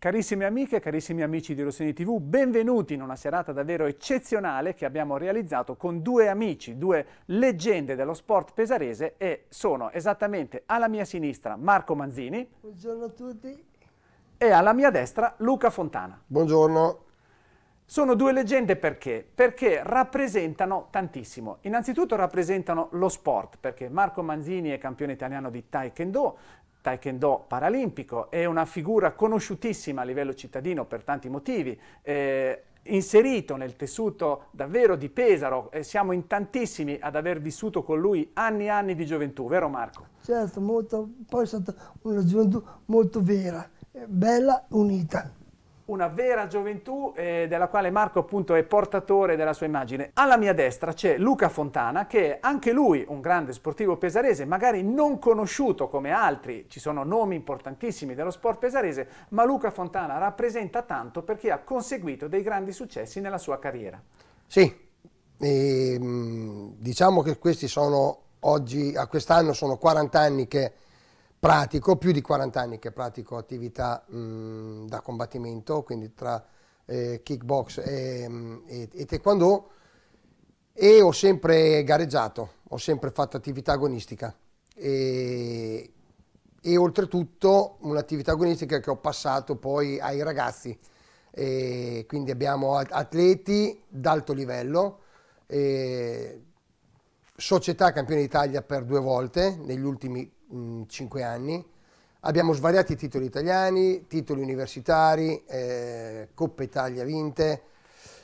Carissime amiche, carissimi amici di Rossini TV, benvenuti in una serata davvero eccezionale che abbiamo realizzato con due amici, due leggende dello sport pesarese e sono esattamente alla mia sinistra Marco Manzini. Buongiorno a tutti. E alla mia destra Luca Fontana. Buongiorno. Sono due leggende perché? Perché rappresentano tantissimo. Innanzitutto rappresentano lo sport, perché Marco Manzini è campione italiano di Taekwondo, taekwondo paralimpico, è una figura conosciutissima a livello cittadino per tanti motivi, eh, inserito nel tessuto davvero di Pesaro e siamo in tantissimi ad aver vissuto con lui anni e anni di gioventù, vero Marco? Certo, molto, poi è stata una gioventù molto vera, bella, unita una vera gioventù eh, della quale Marco appunto è portatore della sua immagine. Alla mia destra c'è Luca Fontana che è anche lui un grande sportivo pesarese, magari non conosciuto come altri, ci sono nomi importantissimi dello sport pesarese, ma Luca Fontana rappresenta tanto perché ha conseguito dei grandi successi nella sua carriera. Sì, e, ehm, diciamo che questi sono oggi, a quest'anno sono 40 anni che pratico, più di 40 anni che pratico attività mh, da combattimento, quindi tra eh, kickbox e, e, e, taekwondo e ho sempre gareggiato, ho sempre fatto attività agonistica. E, e oltretutto un'attività agonistica che ho passato poi ai ragazzi, e quindi abbiamo atleti d'alto livello, società campione d'Italia per due volte negli ultimi mh, 5 anni. Abbiamo svariati titoli italiani, titoli universitari, eh, Coppa Italia vinte.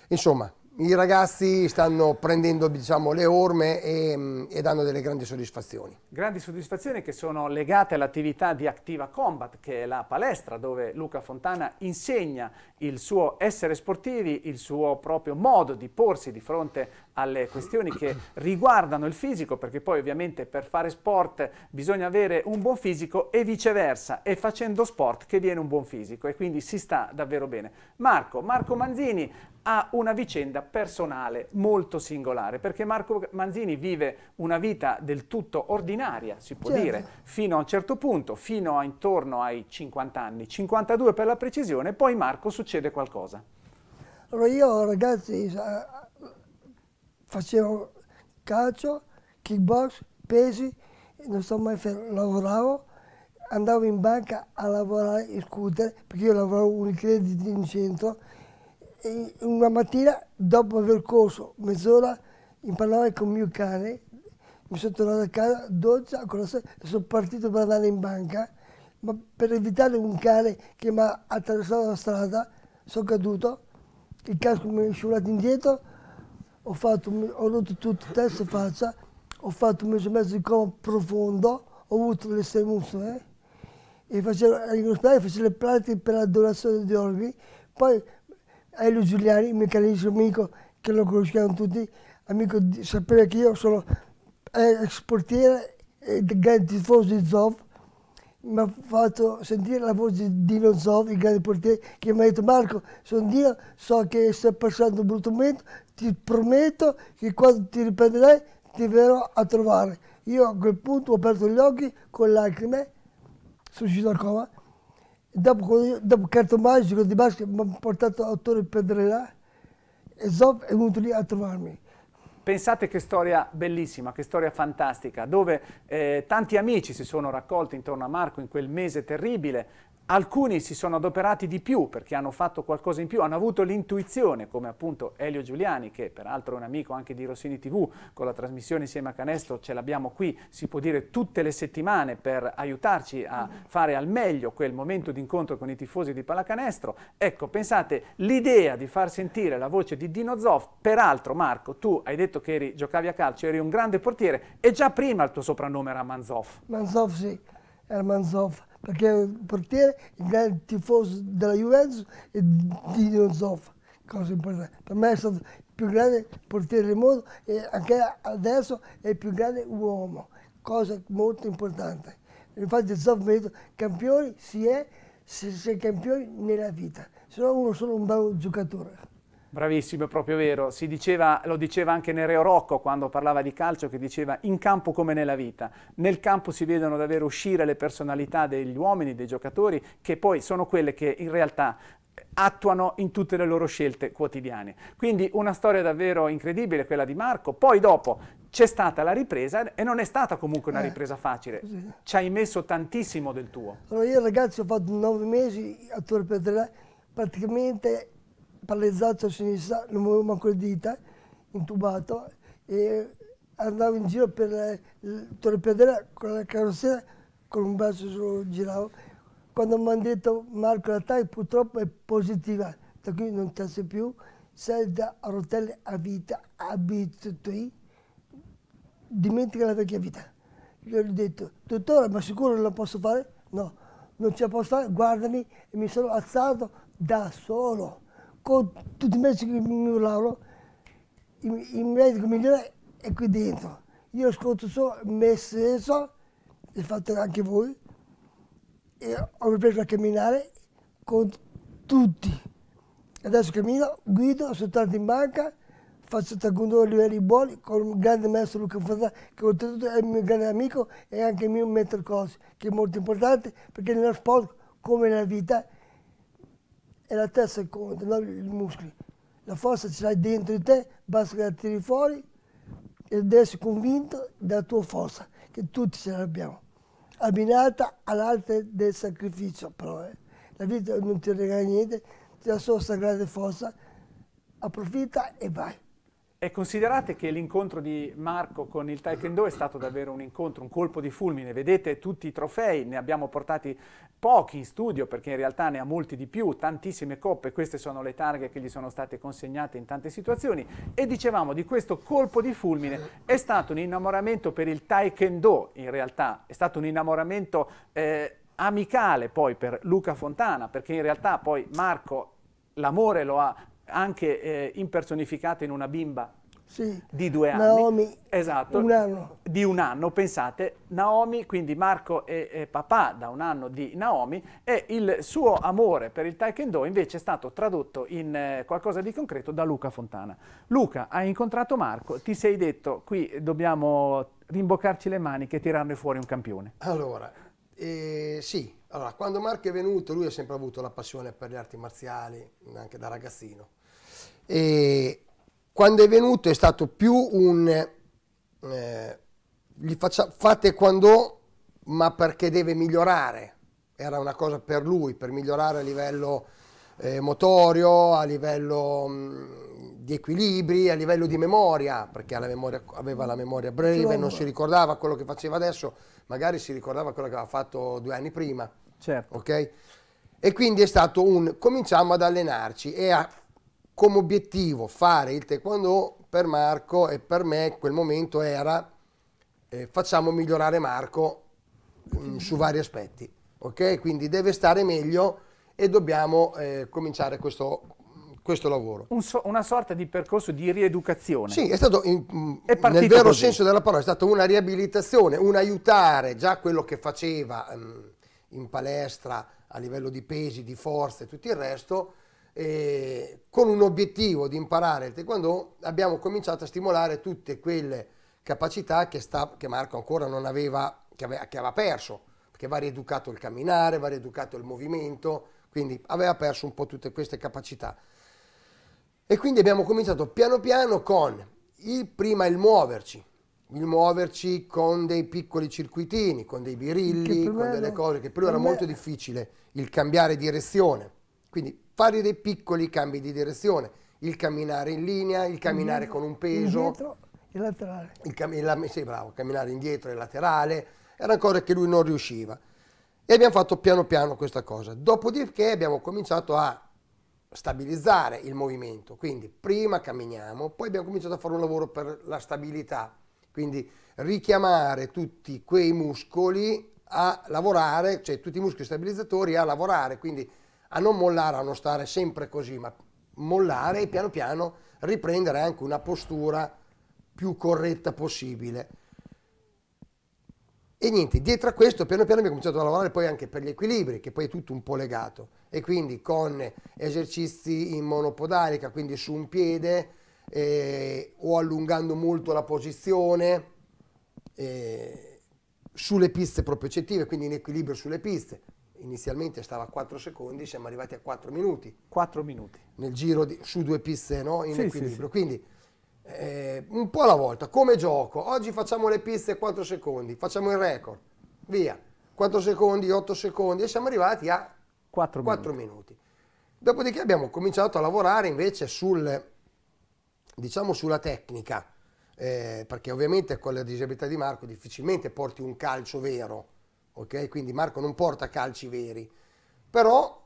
Insomma, i ragazzi stanno prendendo diciamo, le orme e, e, danno delle grandi soddisfazioni. Grandi soddisfazioni che sono legate all'attività di Activa Combat, che è la palestra dove Luca Fontana insegna il suo essere sportivi, il suo proprio modo di porsi di fronte alle questioni che riguardano il fisico, perché poi ovviamente per fare sport bisogna avere un buon fisico e viceversa, è facendo sport che viene un buon fisico e quindi si sta davvero bene. Marco, Marco Manzini ha una vicenda personale molto singolare, perché Marco Manzini vive una vita del tutto ordinaria, si può certo. dire, fino a un certo punto, fino a intorno ai 50 anni, 52 per la precisione, poi Marco succede qualcosa. Allora io ragazzi facevo calcio, kickbox, pesi, non so mai fermo, lavoravo, andavo in banca a lavorare in scooter, perché io lavoravo un credito in centro, una mattina, dopo aver corso mezz'ora in parlare con il mio cane, mi sono tornato a casa, doccia, sono partito per andare in banca, ma per evitare un cane che mi ha attraversato la strada, sono caduto, il casco mi è scivolato indietro, ho, fatto, ho rotto tutto, testa e faccia, ho fatto un mese e mezzo di coma profondo, ho avuto le sei muscole, e facevo, in ospedale facevo le pratiche per la donazione di organi, poi Elio Giuliani, mio carissimo amico, che lo conosciamo tutti, amico, di, sapere che io sono ex portiere e grande tifoso di Zov, mi ha fatto sentire la voce di Dino Zov, il grande portiere, che mi ha detto Marco, sono Dio, so che stai passando un brutto momento, ti prometto che quando ti riprenderai ti verrò a trovare. Io a quel punto ho aperto gli occhi con lacrime, sono uscito dal coma, dopo, dopo carto magico di basket mi ha portato a Torre Pedrera e Zov è venuto lì a trovarmi. Pensate che storia bellissima, che storia fantastica, dove eh, tanti amici si sono raccolti intorno a Marco in quel mese terribile, Alcuni si sono adoperati di più perché hanno fatto qualcosa in più, hanno avuto l'intuizione, come appunto Elio Giuliani, che peraltro è un amico anche di Rossini TV, con la trasmissione insieme a Canestro ce l'abbiamo qui, si può dire tutte le settimane per aiutarci a fare al meglio quel momento di incontro con i tifosi di Pallacanestro. Ecco, pensate, l'idea di far sentire la voce di Dino Zoff, peraltro Marco, tu hai detto che eri, giocavi a calcio, eri un grande portiere e già prima il tuo soprannome era Manzoff. Manzoff sì, era Manzoff perché il portiere, il grande tifoso della Juventus è Dino Zoff, cosa importante. Per me è stato il più grande portiere del mondo e anche adesso è il più grande uomo, cosa molto importante. Infatti Zoff mi ha detto, campioni si è se si è campioni nella vita, se no uno solo un bravo giocatore. Bravissimo, è proprio vero. Si diceva, lo diceva anche Nereo Rocco quando parlava di calcio, che diceva in campo come nella vita. Nel campo si vedono davvero uscire le personalità degli uomini, dei giocatori, che poi sono quelle che in realtà attuano in tutte le loro scelte quotidiane. Quindi una storia davvero incredibile quella di Marco. Poi dopo c'è stata la ripresa e non è stata comunque una eh, ripresa facile. Ci hai messo tantissimo del tuo. Allora io ragazzi ho fatto nove mesi a Torre Pedrella, praticamente palleggiato a sinistra, non avevo manco le dita, intubato e andavo in giro per il Torre Pedrella con la carrozzera, con un braccio solo giravo. Quando mi hanno detto Marco la taglia purtroppo è positiva, da qui non c'è più, sei da rotelle a vita, abitui, dimentica la vecchia vita. Gli ho detto, dottore, ma sicuro non la posso fare? No, non ce la posso fare, guardami, e mi sono alzato da solo tutti i medici che mi urlavano, il, medico migliore è qui dentro. Io ascolto solo me stesso, e fate anche voi, e ho ripreso a camminare con tutti. Adesso cammino, guido, sono tornato in banca, faccio taekwondo a livelli buoni con il grande maestro Luca Fontana, che oltretutto è il mio grande amico e anche il mio mentor coach, che è molto importante perché nello sport, come nella vita, è la testa conta, non i muscoli. La forza ce l'hai dentro di te, basta che la tiri fuori e devi essere convinto della tua forza, che tutti ce l'abbiamo. Abbinata all'arte del sacrificio, però. Eh. La vita non ti regala niente, ti dà solo grande forza, approfitta e vai. E considerate che l'incontro di Marco con il Taekwondo è stato davvero un incontro, un colpo di fulmine. Vedete tutti i trofei, ne abbiamo portati pochi in studio perché in realtà ne ha molti di più, tantissime coppe, queste sono le targhe che gli sono state consegnate in tante situazioni. E dicevamo di questo colpo di fulmine è stato un innamoramento per il Taekwondo, in realtà è stato un innamoramento eh, amicale poi per Luca Fontana, perché in realtà poi Marco l'amore lo ha anche eh, impersonificata in una bimba sì. di due anni. Naomi, esatto, un anno. Di un anno, pensate, Naomi, quindi Marco è, è, papà da un anno di Naomi e il suo amore per il Taekwondo invece è stato tradotto in eh, qualcosa di concreto da Luca Fontana. Luca, hai incontrato Marco, ti sei detto qui dobbiamo rimboccarci le maniche e tirarne fuori un campione. Allora, eh, sì, allora, quando Marco è venuto lui ha sempre avuto la passione per le arti marziali, anche da ragazzino. E quando è venuto è stato più un eh, faccia, fate quando ma perché deve migliorare. Era una cosa per lui per migliorare a livello eh, motorio a livello mh, di equilibri a livello di memoria perché la memoria, aveva la memoria breve non si ricordava quello che faceva adesso magari si ricordava quello che aveva fatto due anni prima certo. ok e quindi è stato un cominciamo ad allenarci e a come obiettivo fare il taekwondo per Marco e per me quel momento era eh, facciamo migliorare Marco mh, mm, su vari aspetti, ok? Quindi deve stare meglio e dobbiamo eh, cominciare questo, questo lavoro. Un so, una sorta di percorso di rieducazione. Sì, è stato in, mm, è nel vero così. senso della parola, è stata una riabilitazione, un aiutare già quello che faceva mh, mm, in palestra a livello di pesi, di forze e tutto il resto eh, con un obiettivo di imparare il taekwondo abbiamo cominciato a stimolare tutte quelle capacità che, sta, che Marco ancora non aveva, che aveva, che aveva perso, perché va rieducato il camminare, va rieducato il movimento, quindi aveva perso un po' tutte queste capacità. E quindi abbiamo cominciato piano piano con il, prima il muoverci, il muoverci con dei piccoli circuitini, con dei birilli, con delle cose che per lui era molto difficile il cambiare direzione. Quindi fare dei piccoli cambi di direzione, il camminare in linea, il camminare indietro, con un peso. Indietro e laterale. Il cam- la, sì, bravo, camminare indietro e laterale, erano cose che lui non riusciva. E abbiamo fatto piano piano questa cosa. Dopodiché abbiamo cominciato a stabilizzare il movimento, quindi prima camminiamo, poi abbiamo cominciato a fare un lavoro per la stabilità, quindi richiamare tutti quei muscoli a lavorare, cioè tutti i muscoli stabilizzatori a lavorare, quindi a non mollare, a non stare sempre così, ma mollare e piano piano riprendere anche una postura più corretta possibile. E niente, dietro a questo piano piano abbiamo cominciato a lavorare poi anche per gli equilibri, che poi è tutto un po' legato. E quindi con esercizi in monopodalica, quindi su un piede, eh, o allungando molto la posizione, eh, sulle piste proprio eccettive, quindi in equilibrio sulle piste. Inizialmente stava a 4 secondi, siamo arrivati a 4 minuti. 4 minuti. Nel giro di, su due piste no? in Sì, equilibrio. sì, sì. Quindi eh, un po' alla volta, come gioco. Oggi facciamo le piste 4 secondi, facciamo il record. Via. 4 secondi, 8 secondi e siamo arrivati a 4 4 minuti. minuti. Dopodiché abbiamo cominciato a lavorare invece sul, diciamo sulla tecnica, eh, perché ovviamente con la disabilità di Marco difficilmente porti un calcio vero, ok? Quindi Marco non porta calci veri, però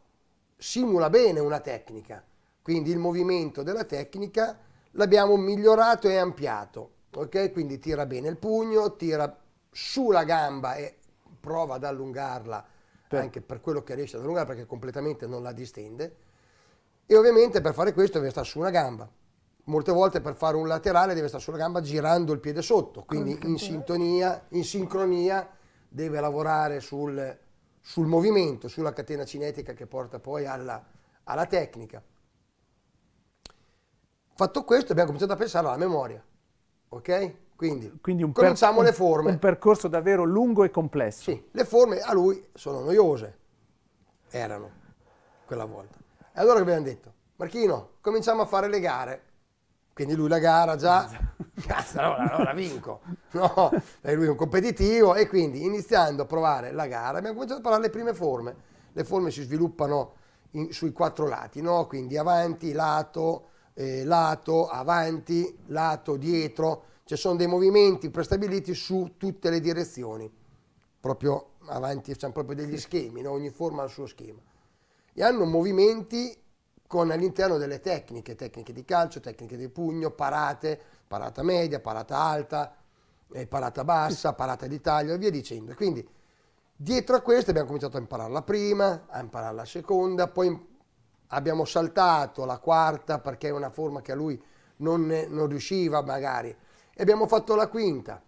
simula bene una tecnica, quindi il movimento della tecnica l'abbiamo migliorato e ampliato, ok? Quindi tira bene il pugno, tira su la gamba e prova ad allungarla Certo. anche per quello che riesce ad allungare perché completamente non la distende e ovviamente per fare questo deve stare su una gamba. Molte volte per fare un laterale deve stare sulla gamba girando il piede sotto, quindi in sintonia, in sincronia deve lavorare sul, sul movimento, sulla catena cinetica che porta poi alla, alla tecnica. Fatto questo abbiamo cominciato a pensare alla memoria, ok? Quindi, Quindi un, per- cominciamo un- le forme. un percorso davvero lungo e complesso. Sì, le forme a lui sono noiose, erano quella volta. E allora che abbiamo detto? Marchino, cominciamo a fare le gare. Quindi lui la gara già, cazzo, allora, allora vinco. No, e lui è un competitivo e quindi iniziando a provare la gara abbiamo cominciato a parlare le prime forme. Le forme si sviluppano in- sui quattro lati, no? quindi avanti, lato, eh, lato, avanti, lato, dietro. Ci sono dei movimenti prestabiliti su tutte le direzioni proprio avanti, c'hanno proprio degli schemi, no? ogni forma ha il suo schema. E hanno movimenti con all'interno delle tecniche, tecniche di calcio, tecniche di pugno, parate, parata media, parata alta, eh, parata bassa, parata di taglio e via dicendo. Quindi dietro a questo abbiamo cominciato a imparare la prima, a imparare la seconda, poi abbiamo saltato la quarta perché è una forma che a lui non, non riusciva magari. E abbiamo fatto la quinta.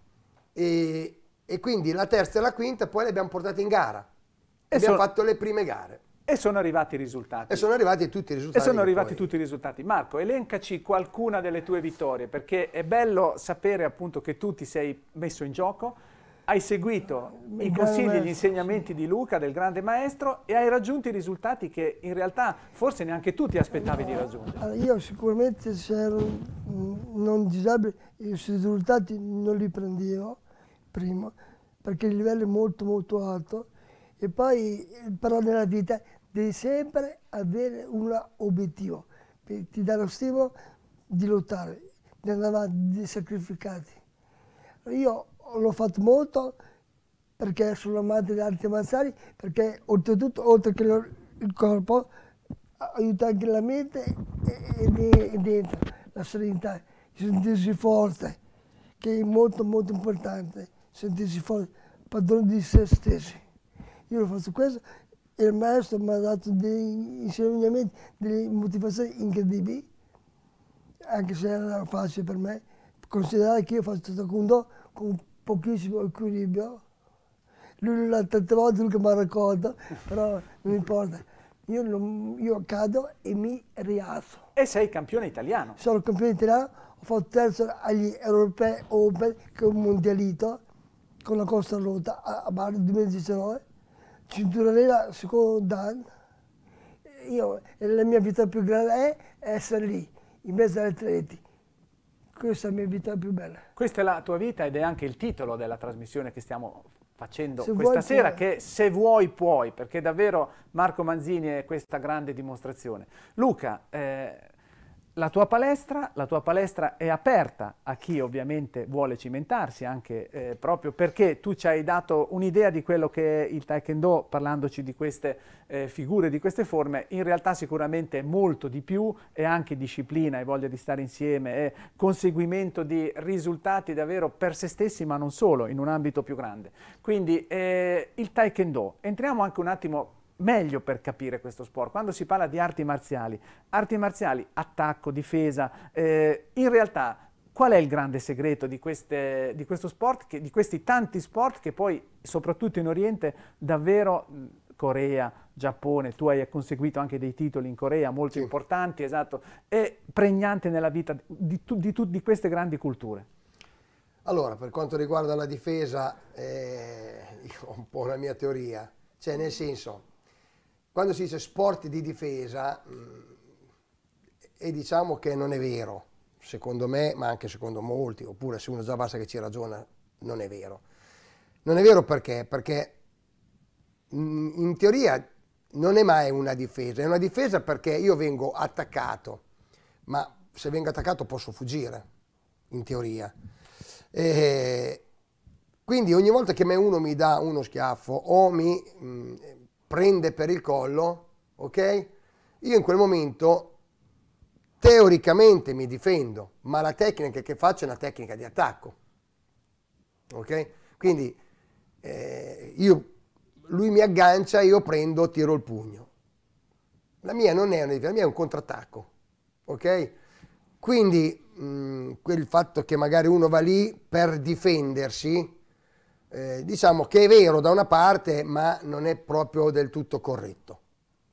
E, e quindi la terza e la quinta poi le abbiamo portate in gara. E abbiamo sono- fatto le prime gare E sono arrivati i risultati. e sono arrivati tutti i E risultati sono che arrivati poi- tutti i risultati. Marco, elencaci qualcuna delle tue vittorie, perché è bello sapere appunto che tu ti sei messo in gioco, hai seguito i Il grande consigli e gli maestro, insegnamenti di Luca, del grande maestro, e hai raggiunto i risultati che in realtà forse neanche tu ti aspettavi di raggiungere. Allora, io sicuramente se ero mm, non disabile i risultati non li prendevo prima perché il livello è molto molto alto e poi eh, però nella vita devi sempre avere un obiettivo ti dà lo stimolo di lottare, di andare avanti, di sacrificarti. Io l'ho fatto molto perché sono amante delle arti marziali, perché oltretutto, oltre che il corpo, aiuta anche la mente e, e dentro, la serenità, sentirsi forte, che è molto molto importante, sentirsi forte, padrone di se stessi. Io ho fatto questo e il maestro mi ha dato degli insegnamenti, delle motivazioni incredibili, anche se era facile per me, considerare che io faccio taekwondo con pochissimo equilibrio. Lui l'ha tante volte, lui che mi ha raccolto, però non importa. Io, non- io cado e mi rialzo. E sei campione italiano. Sono campione italiano, ho fatto terzo agli europei Open, che è un mondialito, con la Costa Rotta a a Bari 2019. Cintura nera, secondo Dan. Io, e la mia vita più grande è essere lì, in mezzo agli atleti. Questa è la mia vita più bella. Questa è la tua vita ed è anche il titolo della trasmissione che stiamo facendo Se questa vuoi sera, che se vuoi puoi, perché davvero Marco Manzini è questa grande dimostrazione. Luca, eh, la tua palestra, la tua palestra è aperta a chi ovviamente vuole cimentarsi, anche eh, proprio perché tu ci hai dato un'idea di quello che è il Taekwondo, parlandoci di queste eh, figure, di queste forme, in realtà sicuramente è molto di più, è anche disciplina, è voglia di stare insieme, è conseguimento di risultati davvero per se stessi, ma non solo, in un ambito più grande. Quindi eh, il Taekwondo, entriamo anche un attimo meglio per capire questo sport. Quando si parla di arti marziali, arti marziali, attacco, difesa, eh, in realtà Qual è il grande segreto di, queste, di questo sport, che, di questi tanti sport che poi, soprattutto in Oriente, davvero Corea, Giappone, tu hai conseguito anche dei titoli in Corea molto sì. importanti, esatto, è pregnante nella vita di, di, di, di, queste grandi culture? Allora, per quanto riguarda la difesa, eh, ho un po' la mia teoria, cioè nel senso, quando si dice sport di difesa, mh, mm, e diciamo che non è vero, secondo me, ma anche secondo molti, oppure se uno già basta che ci ragiona, non è vero. Non è vero perché? Perché mm, in teoria non è mai una difesa, è una difesa perché io vengo attaccato, ma se vengo attaccato posso fuggire, in teoria. E quindi ogni volta che uno mi dà uno schiaffo o mi mh, mm, prende per il collo, ok? Io in quel momento Teoricamente mi difendo, ma la tecnica che faccio è una tecnica di attacco. Ok? Quindi eh, io, lui mi aggancia, io prendo, tiro il pugno. La mia non è una difesa, la mia è un contrattacco. Ok? Quindi mh, mm, quel fatto che magari uno va lì per difendersi, eh, diciamo che è vero da una parte, ma non è proprio del tutto corretto.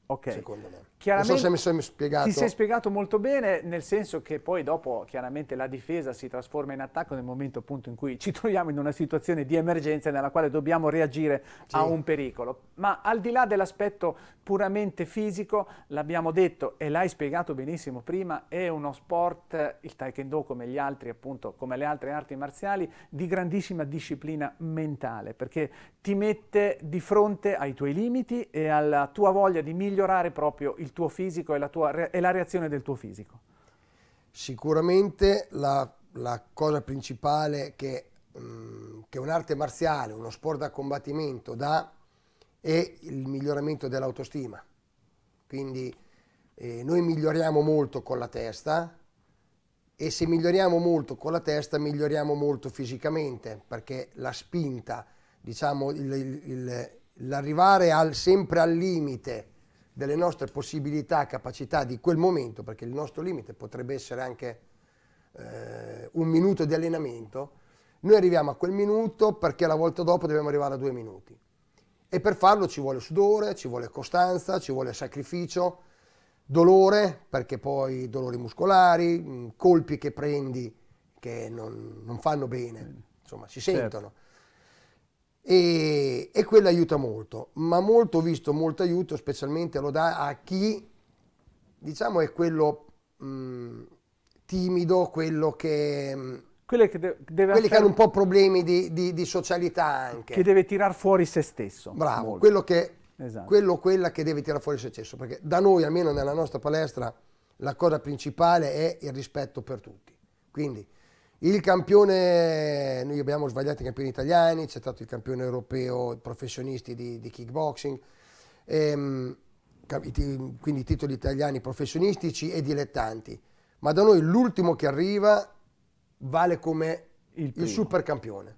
Ok. Secondo me. Chiaramente non so se mi sono spiegato. Ti sei spiegato molto bene, nel senso che poi dopo chiaramente la difesa si trasforma in attacco nel momento appunto in cui ci troviamo in una situazione di emergenza nella quale dobbiamo reagire sì. a un pericolo. Ma al di là dell'aspetto puramente fisico, l'abbiamo detto e l'hai spiegato benissimo prima, è uno sport, il taekwondo come gli altri appunto, come le altre arti marziali, di grandissima disciplina mentale, perché ti mette di fronte ai tuoi limiti e alla tua voglia di migliorare proprio il il tuo fisico e la, tua, e la reazione del tuo fisico? Sicuramente la, la cosa principale che, mh, mm, che un'arte marziale, uno sport da combattimento dà è il miglioramento dell'autostima. Quindi eh, noi miglioriamo molto con la testa e se miglioriamo molto con la testa miglioriamo molto fisicamente perché la spinta, diciamo il, il, l'arrivare al, sempre al limite delle nostre possibilità, capacità di quel momento, perché il nostro limite potrebbe essere anche eh, un minuto di allenamento, noi arriviamo a quel minuto perché la volta dopo dobbiamo arrivare a due minuti. E per farlo ci vuole sudore, ci vuole costanza, ci vuole sacrificio, dolore, perché poi dolori muscolari, colpi che prendi che non, non fanno bene, insomma si certo. sentono. E, e quello aiuta molto, ma molto visto, molto aiuto specialmente lo dà a chi diciamo è quello mh, mm, timido, quello che... Mh, mm, quelli che, de- deve quelli che hanno un po' problemi di, di, di, socialità anche. Che deve tirar fuori se stesso. Bravo, quello, che, esatto. quello quella che deve tirare fuori se stesso, perché da noi, almeno nella nostra palestra, la cosa principale è il rispetto per tutti. Quindi il campione, noi abbiamo sbagliato i campioni italiani, c'è stato il campione europeo professionisti di, di kickboxing, ehm, quindi titoli italiani professionistici e dilettanti, ma da noi l'ultimo che arriva vale come il, il supercampione.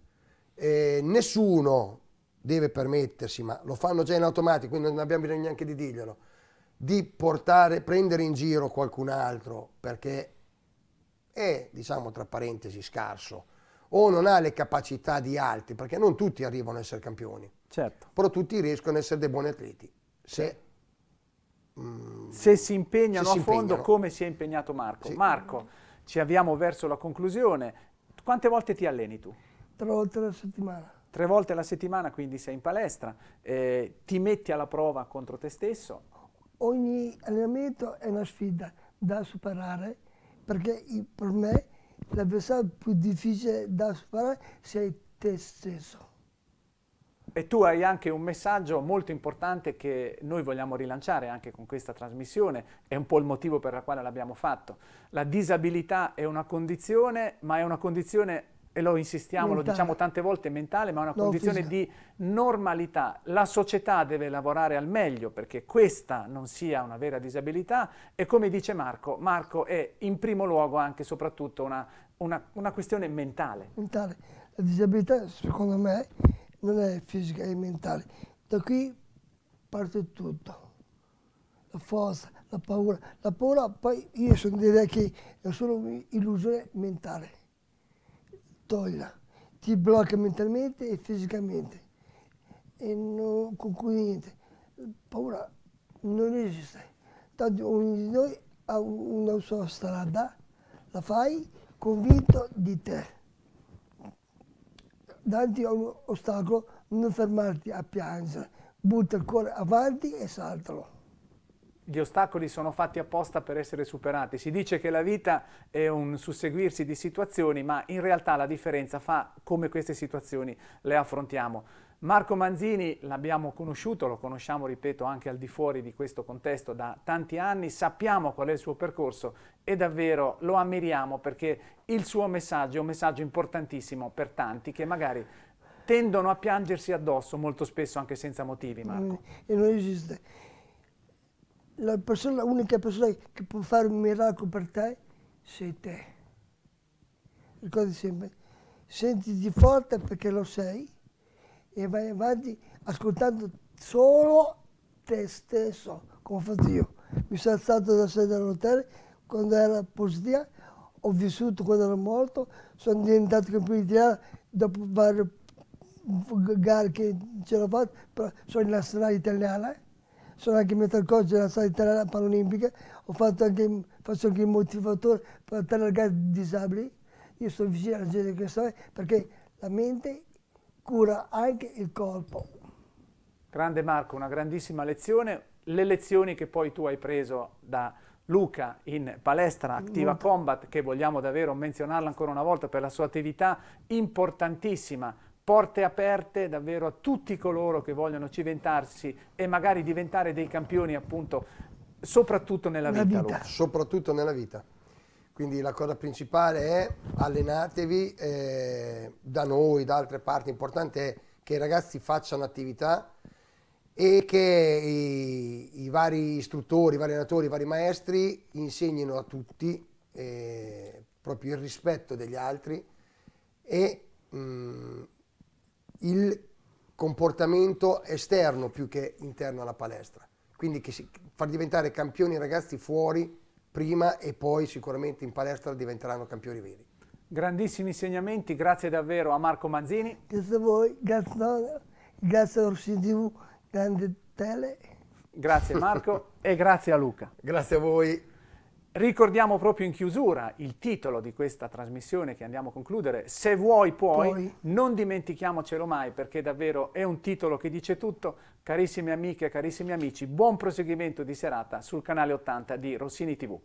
E nessuno deve permettersi, ma lo fanno già in automatico, quindi non abbiamo bisogno neanche di dirglielo, di portare, prendere in giro qualcun altro perché è, diciamo tra parentesi, scarso o non ha le capacità di altri, perché non tutti arrivano a essere campioni, certo. però tutti riescono ad essere dei buoni atleti. Se, mm, se si impegnano se a si fondo impegnano. come si è impegnato Marco. Sì. Marco, ci avviamo verso la conclusione. Quante volte ti alleni tu? Tre volte alla settimana. Tre volte alla settimana, quindi sei in palestra, eh, ti metti alla prova contro te stesso? Ogni allenamento è una sfida da superare perché per me l'avversario più difficile da superare sei te stesso. E tu hai anche un messaggio molto importante che noi vogliamo rilanciare anche con questa trasmissione, è un po' il motivo per il quale l'abbiamo fatto. La disabilità è una condizione, ma è una condizione e lo insistiamo, mentale. lo diciamo tante volte, mentale, ma è una no, condizione fisica. di normalità. La società deve lavorare al meglio perché questa non sia una vera disabilità e come dice Marco, Marco è in primo luogo anche e soprattutto una, una, una questione mentale. Mentale. La disabilità secondo me non è fisica, è mentale. Da qui parte tutto. La forza, la paura. La paura poi io sono direi che è solo un'illusione mentale toglie, ti blocca mentalmente e fisicamente e non concludi niente. Paura non esiste. Tanto ognuno di noi ha una sua strada, la fai convinto di te. Davanti a un ostacolo non fermarti a piangere, butta il cuore avanti e saltalo gli ostacoli sono fatti apposta per essere superati. Si dice che la vita è un susseguirsi di situazioni, ma in realtà la differenza fa come queste situazioni le affrontiamo. Marco Manzini l'abbiamo conosciuto, lo conosciamo, ripeto, anche al di fuori di questo contesto da tanti anni, sappiamo qual è il suo percorso e davvero lo ammiriamo perché il suo messaggio è un messaggio importantissimo per tanti che magari tendono a piangersi addosso molto spesso anche senza motivi, Marco. E non esiste la persona, l'unica persona che può fare un miracolo per te sei te. Ricordi sempre, sentiti forte perché lo sei e vai avanti ascoltando solo te stesso, come ho fatto io. Mi sono alzato da sedia all'hotel quando era positiva, ho vissuto quando ero morto, sono diventato campione italiano dopo varie gare che ce l'ho fatta, sono in nazionale italiana sono anche metal coach della sala italiana paralimpica, ho fatto anche, faccio anche il motivatore per ragazzi disabili. Io sto vicino alla gente che so perché la mente cura anche il corpo. Grande Marco, una grandissima lezione. Le lezioni che poi tu hai preso da Luca in palestra Activa Combat, che vogliamo davvero menzionarla ancora una volta per la sua attività importantissima porte aperte davvero a tutti coloro che vogliono cimentarsi e magari diventare dei campioni appunto soprattutto nella vita. vita. Soprattutto nella vita. Quindi la cosa principale è allenatevi, eh, da noi, da altre parti, importante è che i ragazzi facciano attività e che i, i vari istruttori, i vari allenatori, i vari maestri insegnino a tutti eh, proprio il rispetto degli altri e mh, mm, il comportamento esterno più che interno alla palestra. Quindi che si, far diventare campioni i ragazzi fuori prima e poi sicuramente in palestra diventeranno campioni veri. Grandissimi insegnamenti, grazie davvero a Marco Manzini. Grazie a voi, grazie, grazie a Orsi TV, grande tele. Grazie Marco e grazie a Luca. Grazie a voi. Ricordiamo proprio in chiusura il titolo di questa trasmissione che andiamo a concludere, Se vuoi puoi, puoi, non dimentichiamocelo mai perché davvero è un titolo che dice tutto. Carissime amiche carissimi amici, buon proseguimento di serata sul canale 80 di Rossini TV.